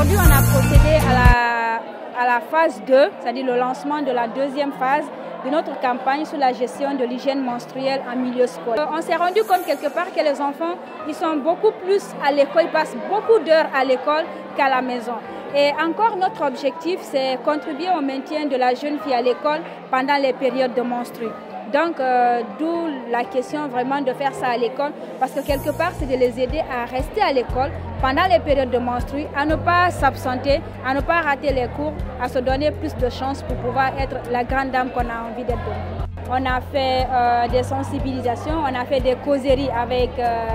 Aujourd'hui, on a procédé à la, à la phase 2, c'est-à-dire le lancement de la deuxième phase de notre campagne sur la gestion de l'hygiène menstruelle en milieu scolaire. On s'est rendu compte quelque part que les enfants, ils sont beaucoup plus à l'école, ils passent beaucoup d'heures à l'école qu'à la maison. Et encore, notre objectif, c'est contribuer au maintien de la jeune fille à l'école pendant les périodes de menstrues. Donc, euh, d'où la question vraiment de faire ça à l'école, parce que quelque part, c'est de les aider à rester à l'école pendant les périodes de menstrues, à ne pas s'absenter, à ne pas rater les cours, à se donner plus de chances pour pouvoir être la grande dame qu'on a envie d'être. On a fait euh, des sensibilisations, on a fait des causeries avec euh,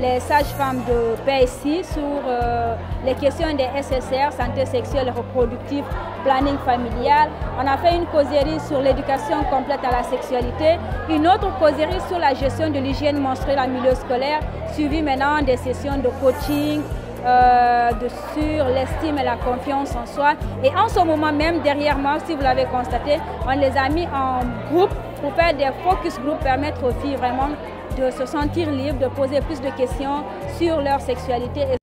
les sages-femmes de PSI sur euh, les questions des SSR, santé sexuelle et reproductive, planning familial. On a fait une causerie sur l'éducation complète à la sexualité, une autre causerie sur la gestion de l'hygiène menstruelle en milieu scolaire, suivi maintenant des sessions de coaching, euh, de, sur l'estime et la confiance en soi. Et en ce moment même, derrière moi, si vous l'avez constaté, on les a mis en groupe pour faire des focus group, permettre aux filles vraiment de se sentir libres, de poser plus de questions sur leur sexualité.